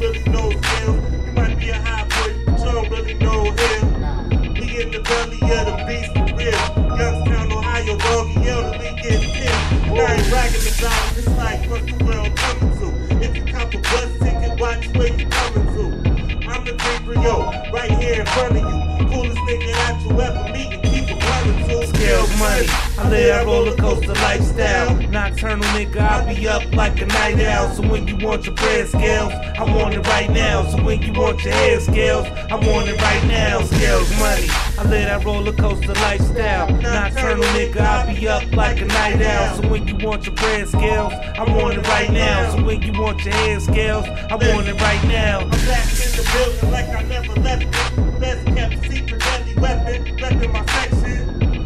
don't really know skills. You might be a high boy, but you don't really know him. We in the belly of the beast for real. Youngstown, Ohio, doggy elderly getting pissed. And I ain't bragging about it, it's like what the world coming to. If you cop a bus ticket, watch where you coming to. I'm the Rio, right here in front of you. Coolest nigga that you ever meet money, I live that roller coaster lifestyle. Nocturnal nigga, I be up like a night owl. So when you want your bread scales, I want it right now. So when you want your hair scales, I want it right now. Scales money, I live that roller coaster lifestyle. Nocturnal nigga, I be up like a night owl. So when you want your bread scales, I want it right now. So when you want your hair scales, I want it right now. I'm back in the building like I never left it. Best kept secret, deadly weapon, reppin' my section.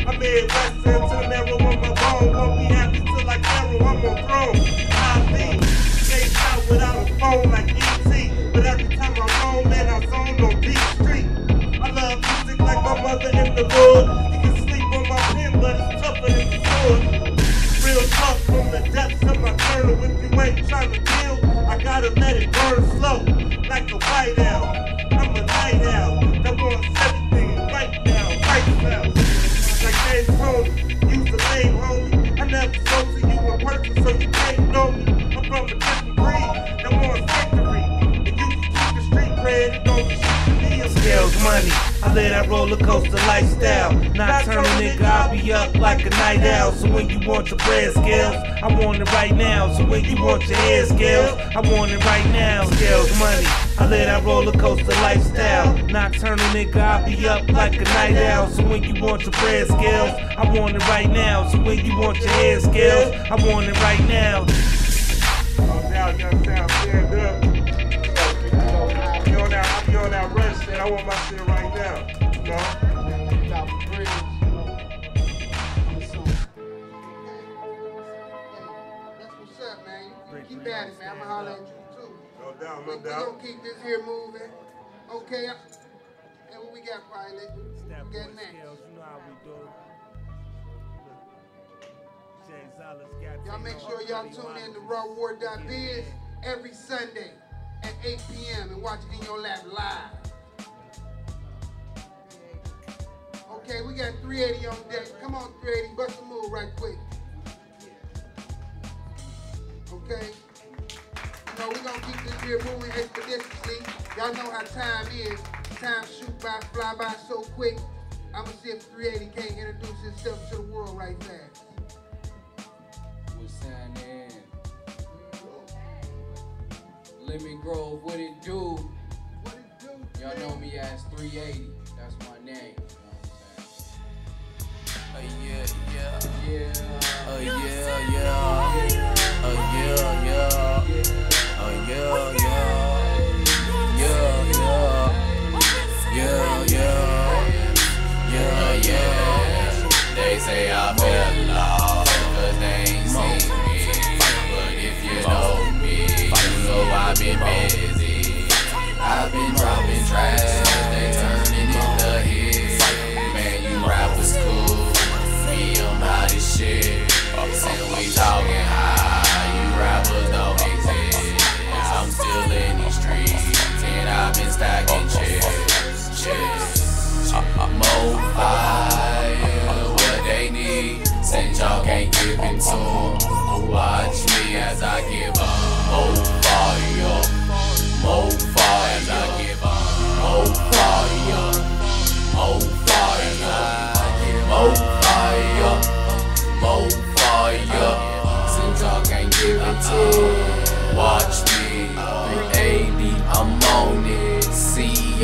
I'm Midwestern to the marrow on my bone. Won't be happy till I carol, I'm on throne. I be stay out without a phone like ET. But every time I'm home, man, I'm on Beat Street. I love music like my mother in the Lord. You can sleep on my pen, but it's tougher than the sword. Real talk from the depths of my journal. If you ain't trying to deal, I gotta let it burn slow, live that roller coaster lifestyle. Nocturnal nigga, I be up like a night owl. So when you want your bread scales, I want it right now. So when you want your hair scales, I want it right now. Scales money, I live that roller coaster lifestyle. Nocturnal nigga, I be up like a night owl. So when you want your bread scales, I want it right now. So when you want your hair scales, I want it right now. No doubt, young sound stand up. I be on that, I be on that run shit. I want my shit right keep at it, man. I'ma holler at you too. No doubt, We doubt. keep this here moving. Okay. And what we got, pilot? That We got next. you know how we do. Y'all make sure y'all tune in to rawwar.biz every Sunday at 8 p.m. and watch it In Your Lap live. Okay, we got 380 on deck. Come on, 380, bust a move right quick. Okay? You know, we gonna keep this here moving expeditiously. Y'all know how time is. Time shoot by, fly by so quick. I'ma see if 380 can't introduce himself to the world right fast. What's happening? Lemon Grove, what it do? What it do? Y'all know me as 380. That's my name. Uh, yeah, yeah. Yeah. Uh, yeah, yeah. Uh, yeah, yeah. Uh, yeah, yeah. Yeah, yeah. Yeah, yeah. Yeah, yeah. They say I fell off cause they ain't seen me. But if you know me, you know I've been busy. I've been dropping trash, stacking chips, chips. More fire, what they need, since y'all can't give it to. Watch me as I give up more fire, more fire as I give up more fire, more fire, more fire, more fire. Since y'all can't give it to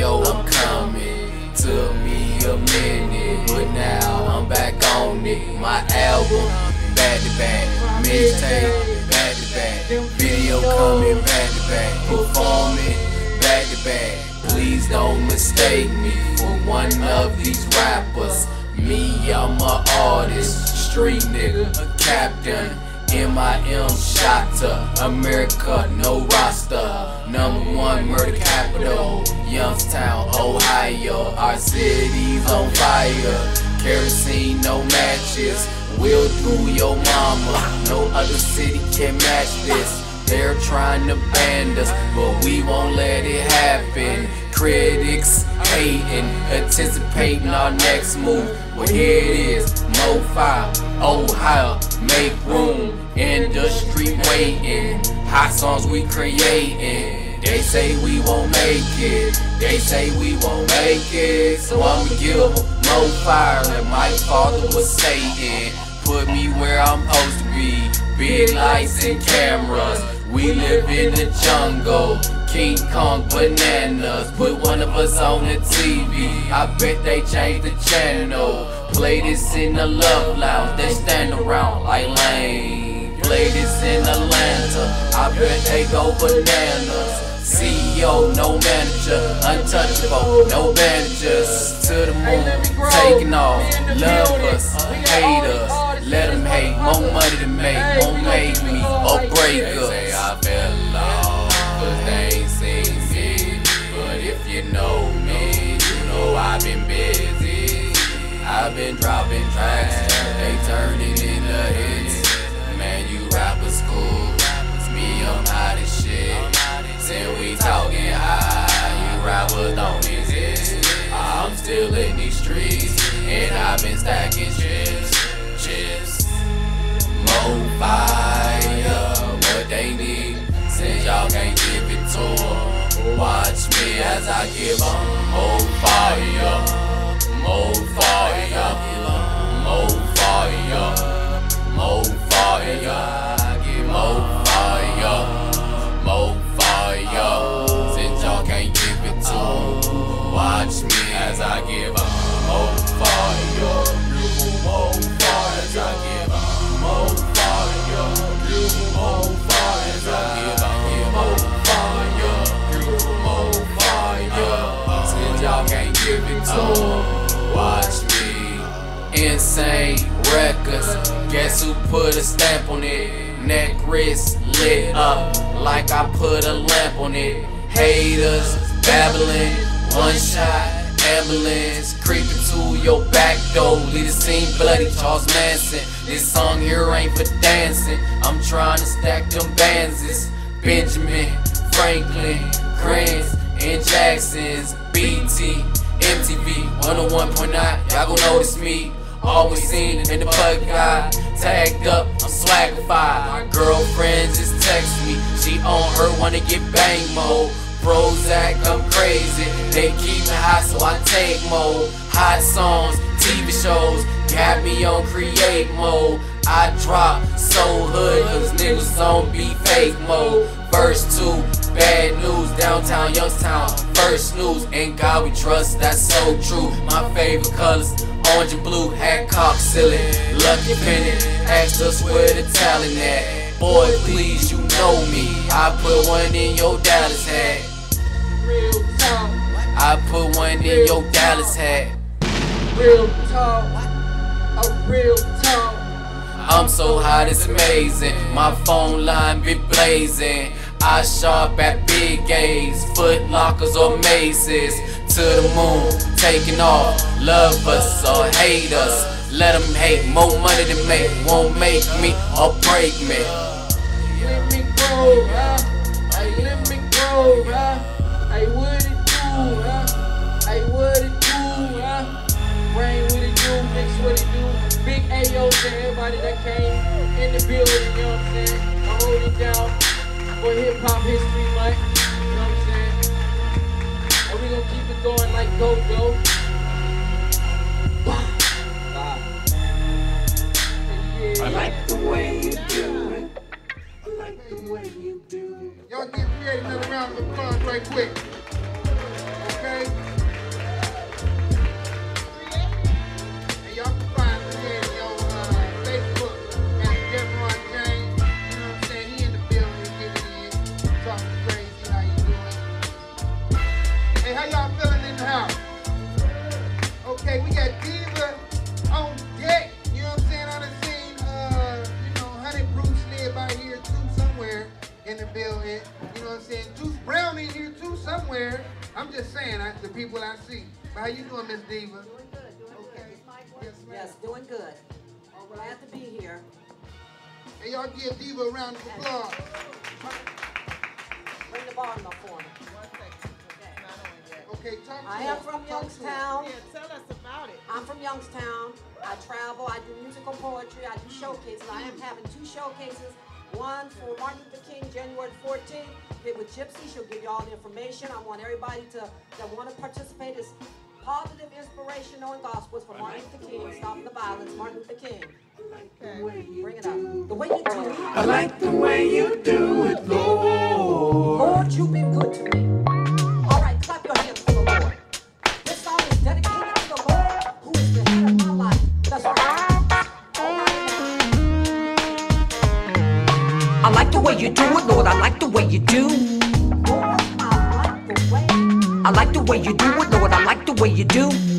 CEO, I'm coming. Took me a minute, but now I'm back on it. My album, back to back. Mixtape, back to back. Video coming back to back. Performing, back to back. Please don't mistake me for one of these rappers. Me, I'm a artist, street nigga, a captain. MIM shot to America, no roster. Number one murder capital, Youngstown, Ohio. Our city's on fire. Kerosene, no matches. We'll do your mama. No other city can match this. They're trying to ban us, but we won't let it happen. Critics hating, anticipating our next move. Well, here it is, Mo 5, Ohio, make room. Industry waiting, hot songs we creating. They say we won't make it, they say we won't make it. So I'ma give more fire like my father was saying. Put me where I'm supposed to be, big lights and cameras. We live in the jungle, King Kong bananas. Put one of us on the TV. I bet they change the channel. Play this in the love lounge. They stand around like lame. Play this in Atlanta. I bet they go bananas. CEO, no manager, untouchable, no managers. To the moon, taking off, love us, hate us, let them hate. More money to make, won't make me or break us. I fell off, but they ain't seen me. But if you know me, you know I've been busy. I've been dropping tracks, they turning into hits. Man, you rappers cool, me, I'm hot as shit. Since we talking high, you rappers don't exist. I'm still in these streets, and I've been stacking chips, chips. More fire, what they need, since y'all can't give it to 'em. Watch me as I give 'em more fire, more fire, more fire, more fire, more fire, more fire. Since y'all can't give it to 'em, watch me as I give 'em more fire, Guess who put a stamp on it? Neck wrist lit up like I put a lamp on it. Haters babbling, one shot ambulance creeping to your back door. Leave the scene bloody, Charles Manson. This song here ain't for dancing. I'm trying to stack them bands. Benjamin, Franklin, Grants, and Jackson's BT, MTV 101.9. Y'all gon' notice me. Always seen in the bug guy, tagged up, I'm swaggified. My girlfriend just text me, she on her wanna get bang mode. Prozac, I'm crazy. They keep me hot, so I take mode. Hot songs, TV shows, got me on create mode. I drop so hood, cause niggas on be fake mode. Verse two, bad news, downtown Youngstown. First news, in God we trust, that's so true. My favorite colors, orange and blue, Hancock silly. Lucky pennant, asked us where the talent at. Boy, please, you know me. I put one in your Dallas hat. Real talk, I put one in your Dallas hat. real talk, a real talk. I'm so hot, it's amazing. My phone line be blazing. I shop at big A's, foot lockers or Macy's. To the moon, taking off. Love us or hate us. Let them hate, more money to make. Won't make me or break me. Let me grow, huh? Hey, let me grow, huh? Hey, what it do, huh? Hey, what it do, huh? Reign what it do, mix what it do. Big AO to everybody that came in the building, you know what I'm saying? I'm holding down for Hip Hop History Month, you know what I'm saying? And we gonna keep it going like go go. I like the way you do it. I like the way you do it. Y'all give creative another round of applause right quick. Okay? the building. You know what I'm saying? Juice Brown in here too somewhere. I'm just saying, I, the people I see. But how you doing, Miss Diva? Doing good, doing okay. good. Yes, yes, doing good. All right. Glad to be here. Hey, y'all give Diva a round of applause. Bring the bottom up for me. Okay, talk to I am from talk Youngstown. Yeah, tell us about it. I'm from Youngstown. I travel. I do musical poetry. I do showcases. I am having two showcases one for Martin Luther King, January 14th. Hit with Gypsy. She'll give you all the information. I want everybody to that want to participate. is positive, inspirational, and gospels for Martin Luther King. Stop the violence, Martin Luther King. Okay. Bring it up. The way you do. I like the way you do it, Lord. Lord, you've been good to me. way you do. I like the way you do it, Lord. I like the way you do.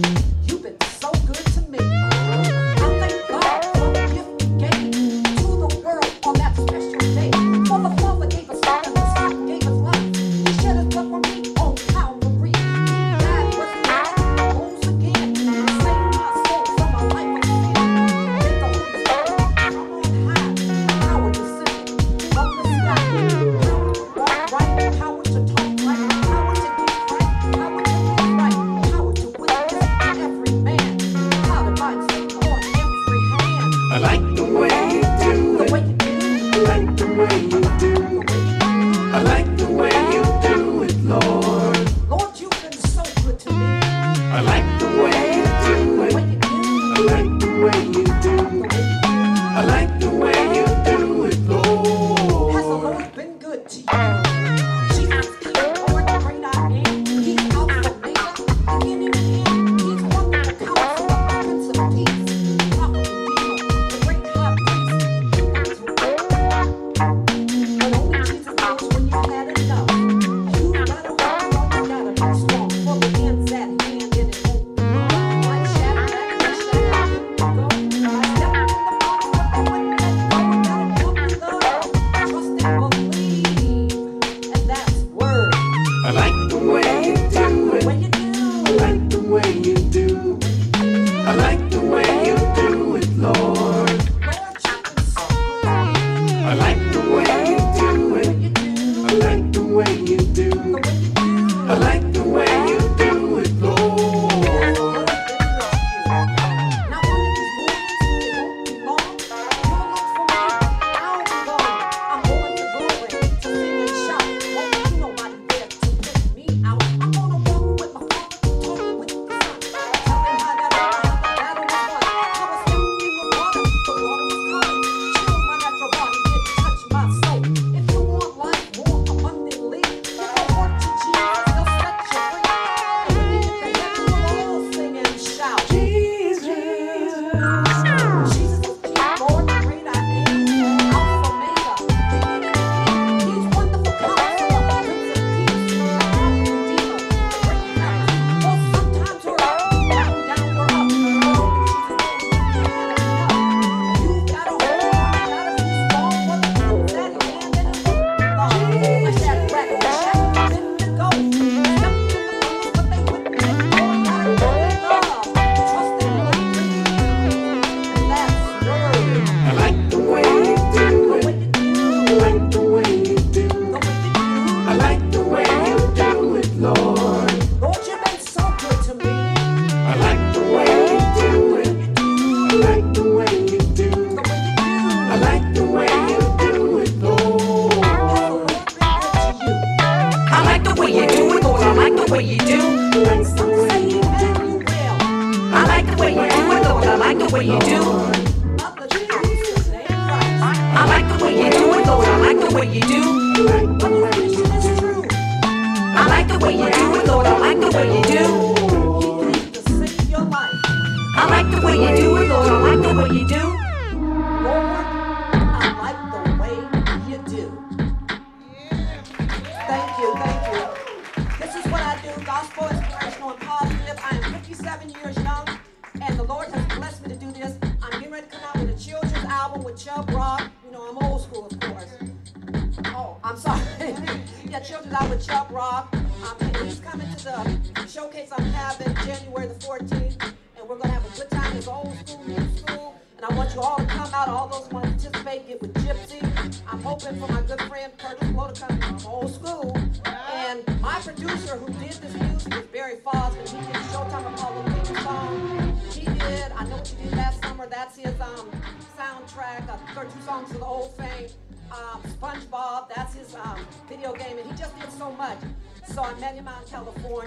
the you.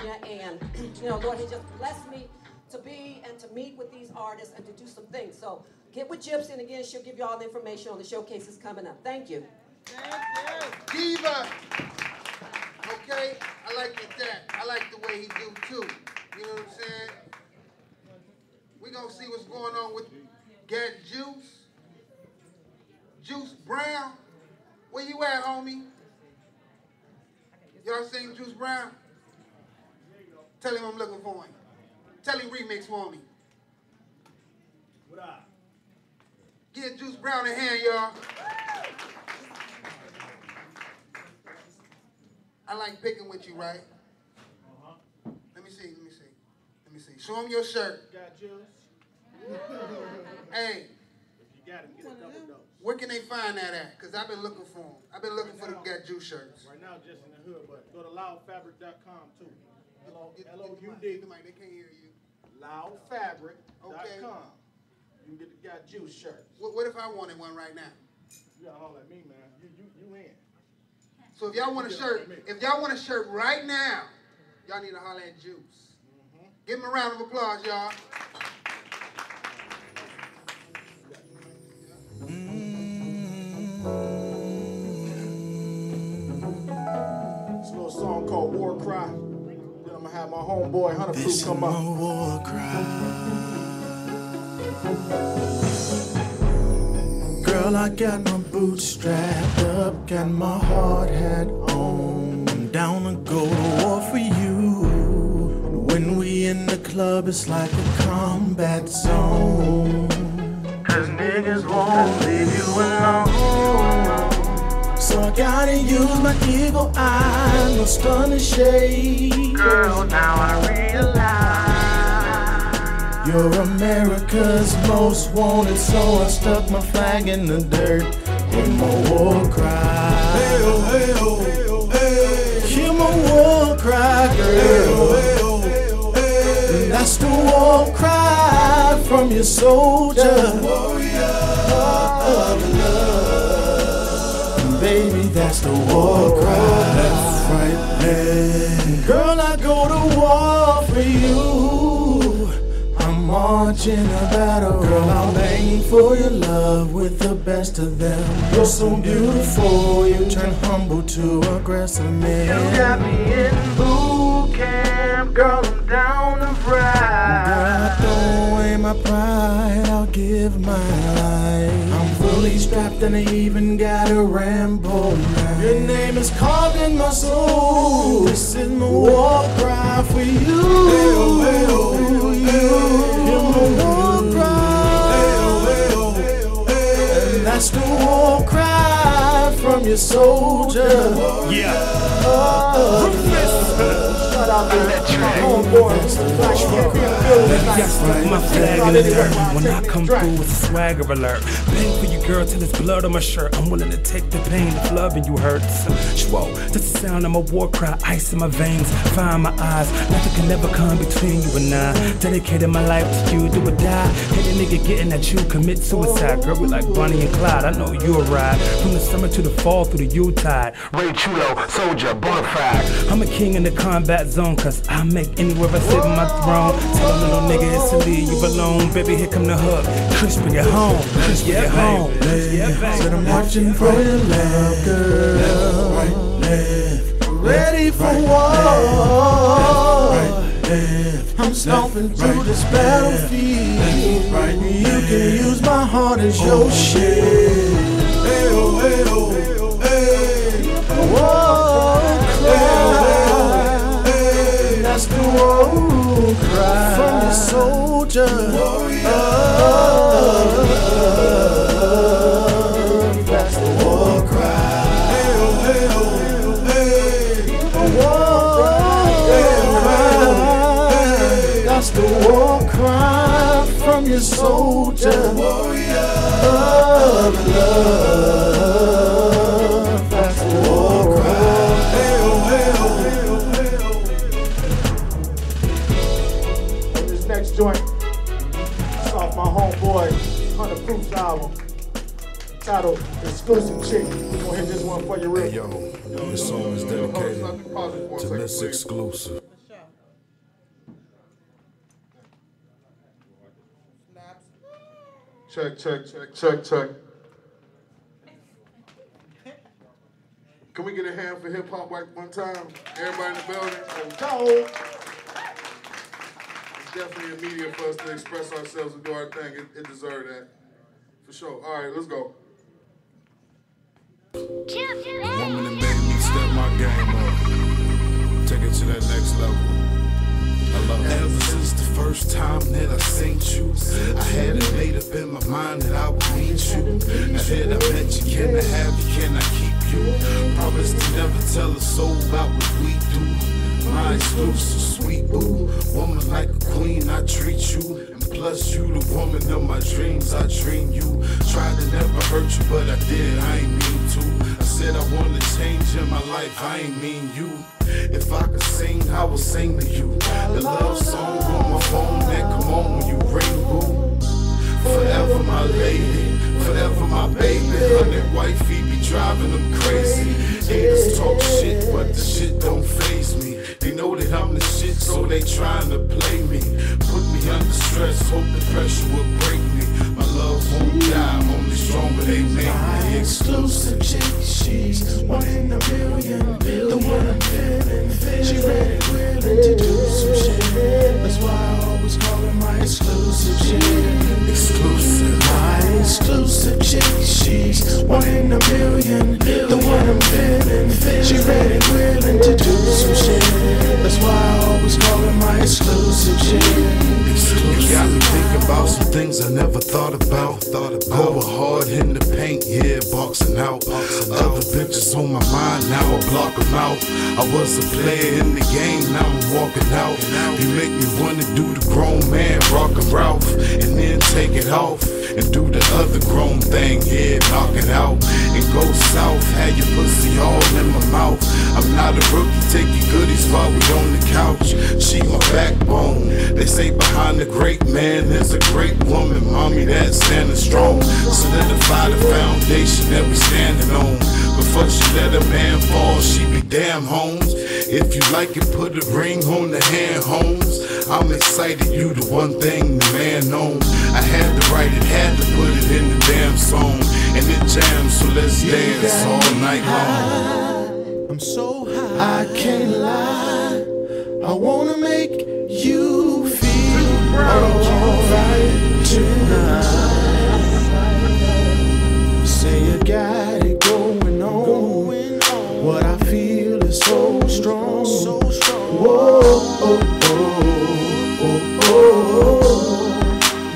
California, and you know, Lord, he just blessed me to be and to meet with these artists and to do some things. So get with Gypsy, and again, she'll give you all the information on the showcases coming up. Thank you. Thank you. Diva. Okay, I like it that. I like the way he do too. You know what I'm saying? We gonna see what's going on with Get Juice. Juice Brown. Where you at, homie? Y'all seen Juice Brown? Tell him I'm looking for him. Tell him remix for me. What up? Give Juice Brown in hand, y'all. I like picking with you, right? Uh-huh. Let me see, let me see. Let me see. Show him your shirt. Got juice? Hey, If you got it, get a double dose. where can they find that at? Because I've been looking for them. I've been looking for the Get Juice shirts. Right now, just in the hood, but go to loudfabric.com too. Get- get L-O-U-D, mic, the mic, They can't hear you. loudfabric.com. Okay. You can get the Got Juice shirts. What, what if I wanted one right now? You gotta holler at me, man. You, you, you in. So if y'all want a shirt, if y'all want a shirt right now, y'all need to holler at Juice. Mm-hmm. Give him a round of applause, y'all. It's a little song called War Cry. Gonna my homeboy Hunter Proof This is come up. war cry. Girl, I got my boots strapped up, got my hard hat on. I'm down to go to war for you. When we in the club, it's like a combat zone. Cause niggas won't leave you alone. So I gotta use my evil eye, no stunning shade. Girl, now I realize you're America's most wanted. So I stuck my flag in the dirt with my war cry. Hey, oh, hey, oh, hey. oh, Hear my war cry, girl. Hey, oh, hey, oh, hey. And that's the war cry from your soldier. Warrior of love. Baby, that's the war cry. Left, right, left. Girl, I go to war for you. I'm marching a battle. Girl, I'll aim for your love with the best of them. You're so beautiful, you turn humble to aggressive man. You got me in boot camp, girl, I'm down to ride. Girl, I throw away my pride, I'll give my life. Fully strapped and I even got a Rambo knife. Your name is carved in my soul. This is my war cry for you. You're my war cry. And that's the war cry from your soldier. Shout oh, my. Flag in the dirt. When I come through with a swagger alert, bang for you, girl, till there's blood on my shirt. I'm willing to take the pain of loving you hurts. Whoa, that's the sound of my war cry, ice in my veins, fire in my eyes. Nothing can ever come between you and I. Dedicated my life to you, do or die. Hit a nigga getting at you, commit suicide. Girl, we like Bonnie and Clyde. I know you'll ride from the summer to the fall through the Yuletide. Ray Chulo, soldier, bonafide. I'm a king in the combat zone, cause I make anywhere I sit on my throne. Tell a little nigga it's to leave you alone. Baby, here come the hook. Crispy at home. Crispy at home. Yeah, Said. I'm watching for your love, girl. Right, left. Ready for war. I'm stomping through this battlefield. You can use my heart as Oh, your shit. Soldier. That's the war cry. Hey, oh, hey, oh. War cry. That's the war cry from your soldier. Warrior of love. Album, titled Exclusive Chick. We're gonna hit this one for you real. Yo, this song is dedicated to Miss Exclusive. Check, check, check, check, check. Can we get a hand for hip hop like one time? Everybody in the building? Go. It's definitely a media for us to express ourselves and do our thing. It, it deserved that. For sure. All right, let's go. Woman that made me step my game up, take it to that next level. I love it. Ever since the first time that I seen you, I had it made up in my mind that I would meet you. Now that I met you, can I have you? Can I keep you? Promise to never tell a soul about what we do. My exclusive sweet boo, woman like a queen, I treat you. Plus, you the woman of my dreams, I dream you. Tried to never hurt you, but I did, I ain't mean to. I said I wanna change in my life, I ain't mean you. If I could sing, I would sing to you. The love song on my phone that come on when you ring, boo. Forever my lady, forever my baby. Hundred wifey be driving them crazy. Haters talk shit, but the shit don't phase me. They know that I'm the shit, so they trying to play me. Put me under stress, hope the pressure will break me. My love won't die, only stronger they make me. Exclusive chick, she's one in a million. The one I'm feeling, she ready, willing to do some shit. That's why I always call my exclusive chick. Exclusive, my exclusive chick, she's one in a million. The one I'm feeling, she ready, willing to do some shit. That's why I always call her my exclusive chick. You got me thinking about some things I never thought about. Going hard in the paint, yeah, boxing out. Other bitches on my mind, now I block them out. I was a player in the game, now I'm walking out. You make me wanna do the grown man, rock and Ralph, and then take it off. And do the other grown thing, yeah, knock it out. And go south, have your pussy all in my mouth. I'm not a rookie, take your goodies while we on the couch. She my backbone. They say behind the great man there's a great woman, mommy that's standing strong. Solidify the foundation that we standing on. Before she let a man fall, she be damn homes. If you like it, put a ring on the hand homes. I'm excited, you the one thing the man known. I had to write it, had to put it in the damn song. And it jams, so let's dance all night long. I'm so high, I can't lie. I wanna make you feel alright tonight. Say you got it so strong. Whoa, oh, oh, oh, oh.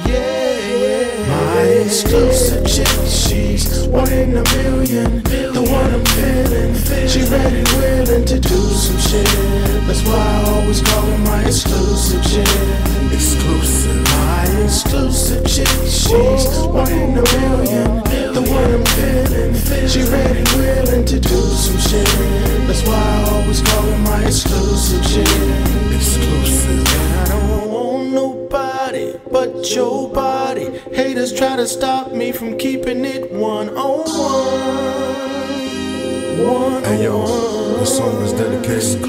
yeah, yeah. My exclusive chick, she's one in a million. The one I'm feeling, she ready, willing to do some shit. That's why I always call her my exclusive chick. Exclusive. My exclusive chick, she's one in a million. The one I'm she ready, willing to do some shit. That's why I always call her my exclusive chick. Exclusive. And I don't want nobody but your body. Haters try to stop me from keeping it one on one. One Hey yo, on this song is dedicated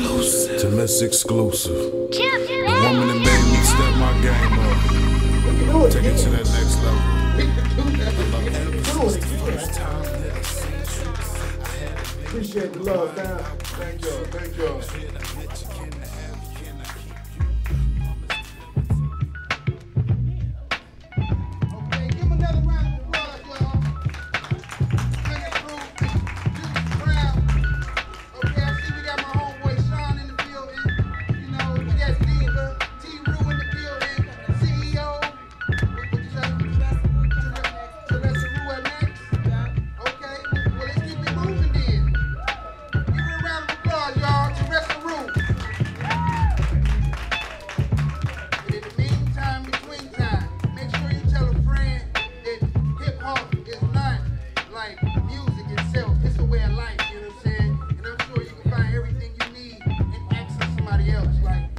to Miss Exclusive. The woman that made me step my game up. Take it to that next level. Appreciate the love, man. Thank y'all. Thank y'all. else. Like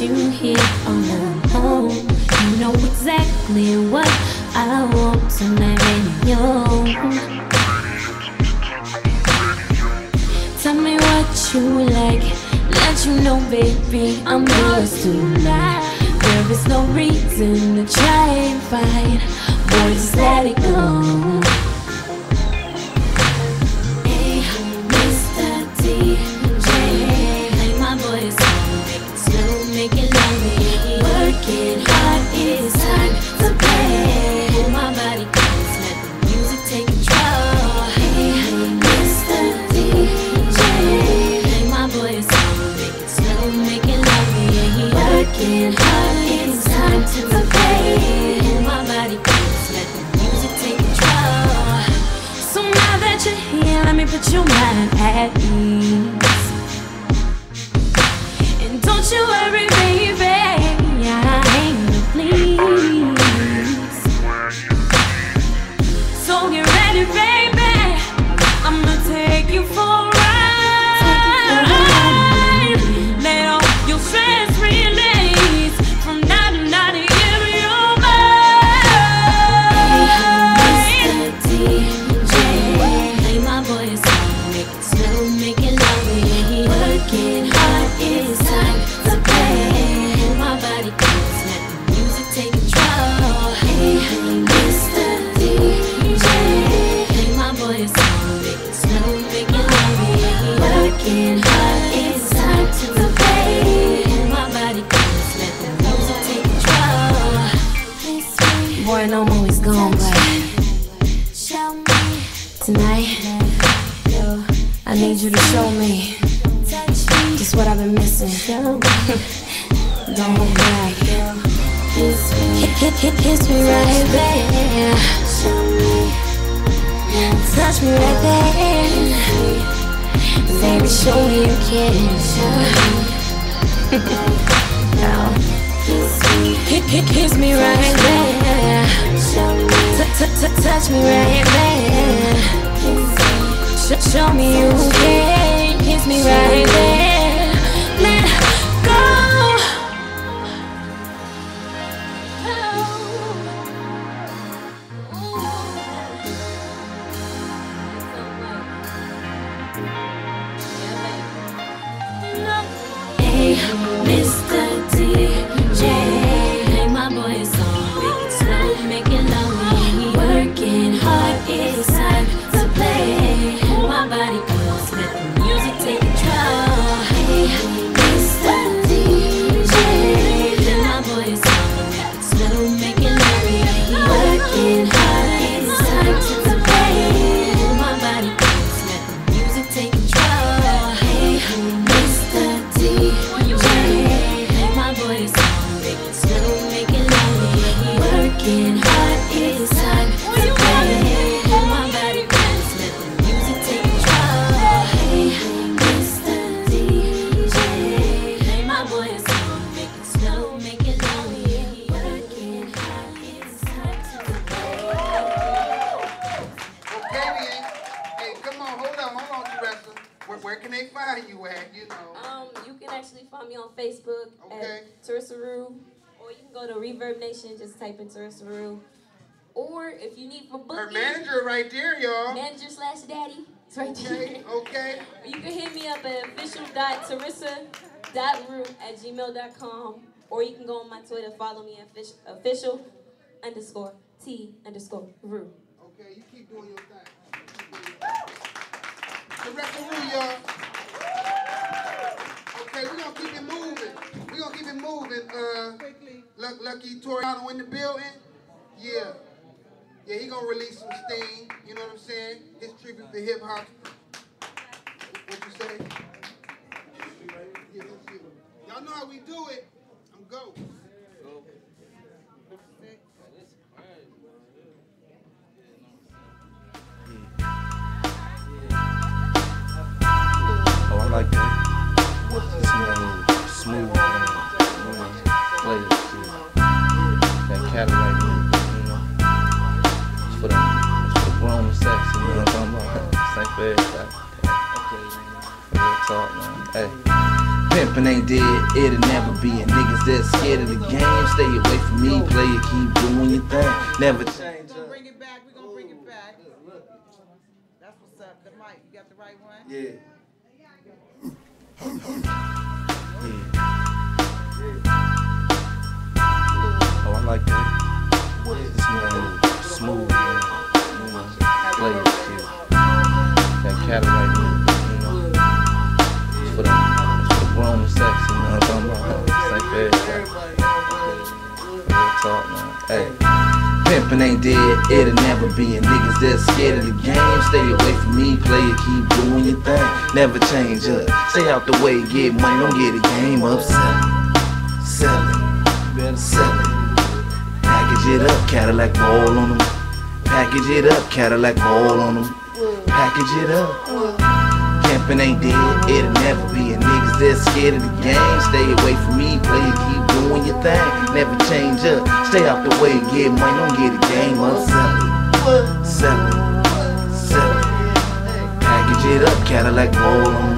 you here on the. You know exactly what I want tonight and you. Tell me what you like, let you know, baby, I'm yours tonight. There is no reason to try and fight, boy, just let it go. Mr. Her manager right there, y'all. Manager slash daddy. It's right okay, there. Okay. you can hit me up at official.teresa.rue at gmail.com or you can go on my Twitter, follow me at official, official underscore T underscore Rue. Okay, you keep doing your thing. Teresa Rue, y'all. Okay, we're going to keep it moving. We're going to keep it moving. Uh, Quickly. Lucky Toriano in the building. Yeah. Yeah, he gonna release some steam. You know what I'm saying? His tribute to hip hop. What you say? Y'all know how we do it. I'm go. Oh, I like that. Smooth, smooth, man. You know, play this shit. That Cadillac, about? St. Fed, Real talk, man. Hey. Pimpin' ain't dead, it'll never be. And niggas that scared of the game, stay away from me. Play it, keep doing your thing. Never change. Gonna bring it back. We're gonna bring it back. That's what's up. The mic. You got the right one? Yeah. You know. It's for the, it's for the and sexy, you know what I'm talking about? St. Fed, Real talk, man. Hey. Pimpin' ain't dead, it'll never be. And niggas that scared of the game, stay away from me. Play it, keep doing your thing. Never change up. Stay out the way, get money, don't get the game up. Sell it, it, sell it. Package it up, Cadillac roll on them. Package it up, Cadillac roll on them. Package it up. Camping ain't dead, it'll never be. And niggas that scared of the game, stay away from me. Play it, keep doing your thing. Never change up. Stay out the way, get money, don't get the game sell it, sell it. Package it up, Cadillac roll on.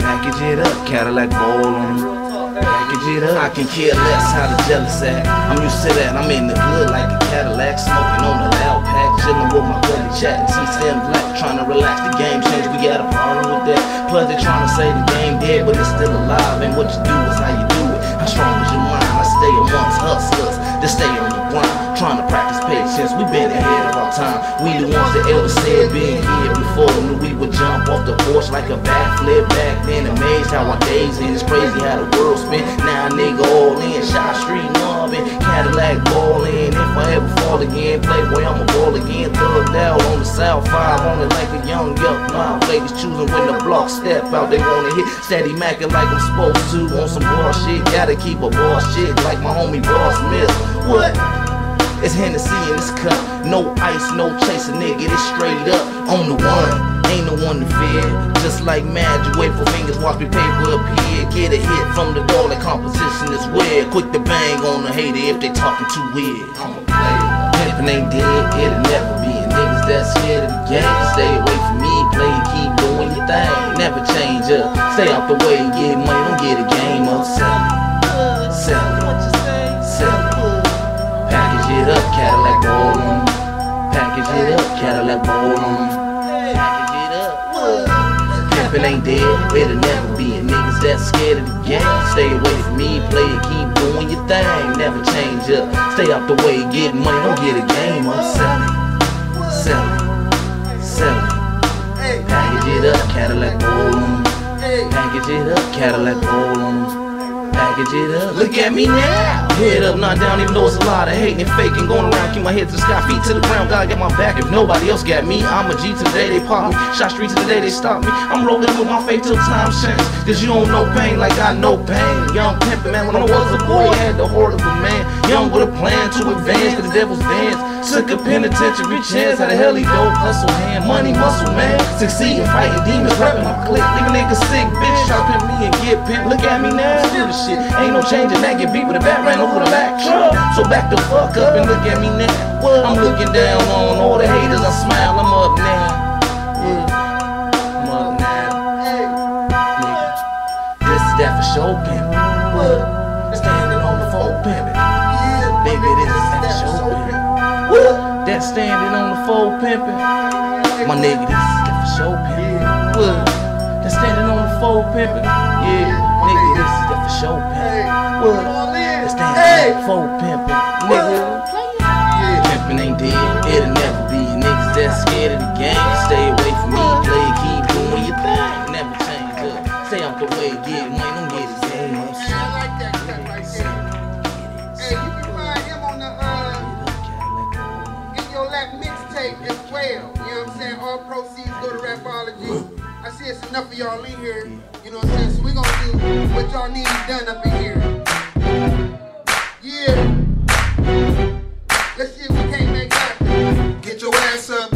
Package it up, Cadillac roll on them. I can care less how the jealous act. I'm used to that. I'm in the hood like a Cadillac, smoking on the loud pack, chilling with my buddy, chatting. See Sam Black, trying to relax. The game change. We got a problem with that. Plus they trying to say the game dead, but it's still alive. And what you do is how you do it. How strong is your mind? I stay amongst hustlers that stay on the grind, trying to practice patience. We been ahead of our time. We the ones that elders said been here before. Knew we would jump off the porch like a backflip back then. Amazed how our days end. It's crazy how the world spin. Now nigga all in, shot street mobbing, Cadillac ballin'. If I ever fall again, playboy I'ma ball again. Thugged out on the south five, on it like a young yuck. My ladies choosing when the block step out. They wanna hit steady mackin' like I'm supposed to. On some boss shit, gotta keep a boss shit like my homie Boss Smith. What? It's Hennessy in this cup. No ice, no chaser, nigga. It's straight up on the one. Ain't no one to fear. Just like magic, wait for fingers, watch me paper appear. Get a hit from the door, the composition is weird. Quick to bang on the hater if they talking too weird. I'ma play it. Pimpin' ain't dead, it'll never be. And niggas that scared of the game, stay away from me. Play keep doing your thing. Never change up. Stay out the way get money, don't get a game up. It up, Cadillac roll. Package it up, Cadillac roll 'em. Package it up. Pimpin' ain't dead, it'll never be. Niggas that scared of the game, stay away from me. Play it, keep doing your thing. Never change up. Stay out the way, get money, don't get a game up. Sell it, sell it, sell it. Package it up, Cadillac roll. Package it up, Cadillac roll. Package it up. Look at me now. Head up, not down, even though it's a lot of hating and faking. Going around, keep my head to the sky, feet to the ground. God got my back. If nobody else got me, I'm a G to the day they pop me. Shot street to the day they stop me. I'm rolling with my faith till time change. Cause you don't know pain like I know pain. Young pimpin' man, when I was a boy, I had the heart of a man. Young with a plan to advance to the devil's dance. Took a penitentiary chance, how the hell he go? Hustle hand, money, muscle man. Succeeding, fighting demons, rapping my clip. Leave a nigga sick, bitch. Try me and get pimped. Look at me now, still the shit. Ain't no changing that. Get beat with a bat, ran over the back. So back the fuck up and look at me now. I'm looking down on all the haters. I smile, I'm up now. cat standing on the floor pimping. My nigga, this is for show pimping. What? That standing on the floor pimping. Yeah, nigga, this is for show pimping. What? That standing on the floor pimping. Nigga, yeah. pimping ain't dead. It'll never be. Niggas that scared of the game, stay away from me. Play, keep doing your thing, never change up. Stay out the way, get all proceeds go to Rapology. I see it's enough of y'all in here. You know what I'm saying? So we gonna do what y'all need done up in here. Yeah. Let's see if we can't make that. Get your ass up.